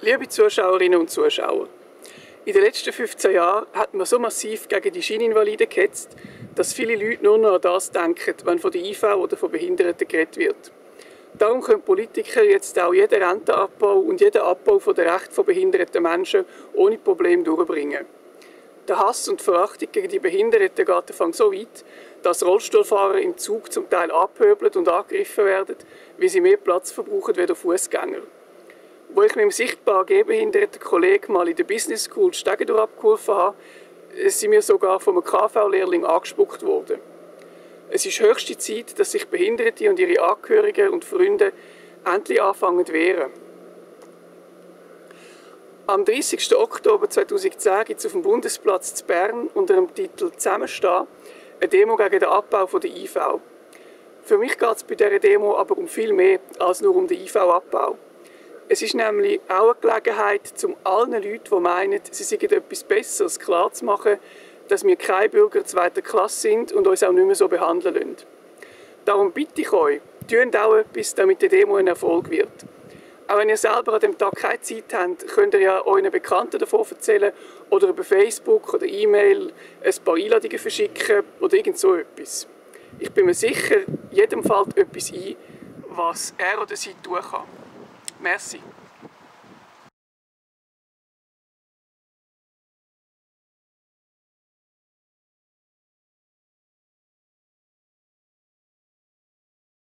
Liebe Zuschauerinnen und Zuschauer, in den letzten 15 Jahren hat man so massiv gegen die Schieninvaliden gehetzt, dass viele Leute nur noch an das denken, wenn von der IV oder von Behinderten geredet wird. Darum können Politiker jetzt auch jeden Rentenabbau und jeden Abbau von der Rechte von behinderten Menschen ohne Problem durchbringen. Der Hass und die Verachtung gegen die Behinderten geht davon so weit, dass Rollstuhlfahrer im Zug zum Teil abhöbelt und angegriffen werden, weil sie mehr Platz verbrauchen als Fußgänger. Wo ich mit einem sichtbar gehbehinderten Kollegen mal in der Business School die Stege abgeholfen habe, sind wir sogar von einem KV-Lehrling angespuckt worden. Es ist höchste Zeit, dass sich Behinderte und ihre Angehörigen und Freunde endlich anfangen zu wehren. Am 30. Oktober 2010 gibt es auf dem Bundesplatz zu Bern unter dem Titel «Zusammenstehen» eine Demo gegen den Abbau der IV. Für mich geht es bei dieser Demo aber um viel mehr als nur um den IV-Abbau. Es ist nämlich auch eine Gelegenheit, um allen Leuten, die meinen, sie seien etwas Besseres, klarzumachen, dass wir keine Bürger zweiter Klasse sind und uns auch nicht mehr so behandeln lassen. Darum bitte ich euch, tut auch etwas, damit die Demo ein Erfolg wird. Auch wenn ihr selber an dem Tag keine Zeit habt, könnt ihr ja euren Bekannten davon erzählen oder über Facebook oder E-Mail ein paar Einladungen verschicken oder irgend so etwas. Ich bin mir sicher, jedem fällt etwas ein, was er oder sie tun kann. Messi.